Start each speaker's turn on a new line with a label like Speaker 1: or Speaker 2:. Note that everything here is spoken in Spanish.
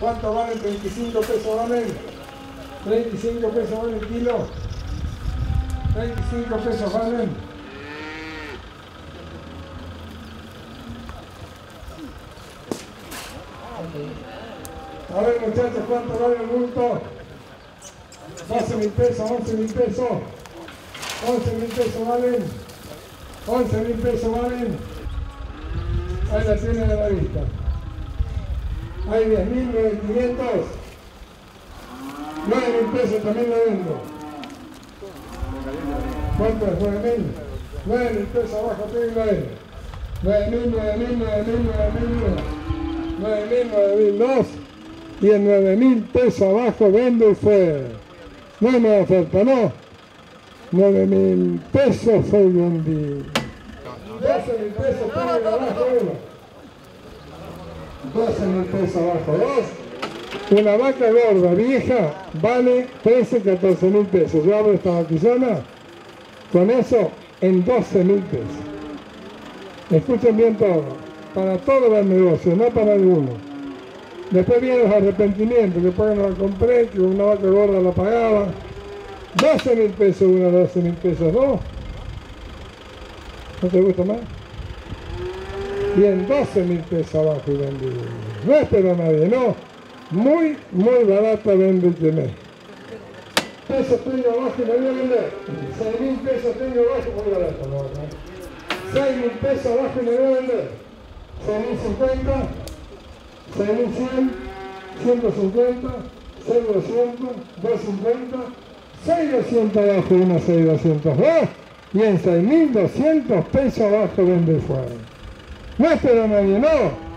Speaker 1: ¿Cuánto vale 35 pesos valen? 35 pesos vale el kilo. 35 pesos valen. A ver muchachos, ¿cuánto vale el bulto? 12 mil pesos, 11 mil pesos. 11 mil pesos valen. 11 mil pesos valen. Ahí la tiene de la vista. Hay 10 mil, 9.500. 9 mil pesos también lo vendo. ¿Cuánto es? 9 mil. 9 mil pesos abajo tengo y lo vendo. 9 mil, 9 mil, 9 mil, 9 mil, 9 mil, 9 mil, 2. Y en 9 mil pesos abajo vendo y fue. No me oferta, no. 9 mil pesos fue vendido. 12 mil pesos. 12 mil pesos abajo, dos. Una vaca gorda, vieja, vale 13, 14 mil pesos. Yo abro esta vaquillona con eso en 12 mil pesos. Escuchen bien todo. Para todo el negocio, no para alguno. Después vienen los arrepentimientos, que después no la compré, que una vaca gorda la pagaba. 12 mil pesos una, 12 mil pesos dos. ¿No te gusta más? Bien, 12 mil pesos abajo y vendido. No espero a nadie, no. Muy, muy barata vende Yemen. Pesos tengo abajo y me voy a vender. 6 mil pesos tengo abajo, muy barato. ¿no? 6 mil pesos abajo y me voy a vender. 6 mil 50, 6 mil 100, 150, 6 200, 250, 6 200 abajo y una 6 202. Y en 6 mil 200 pesos abajo vende el fuego. No espero a nadie, no.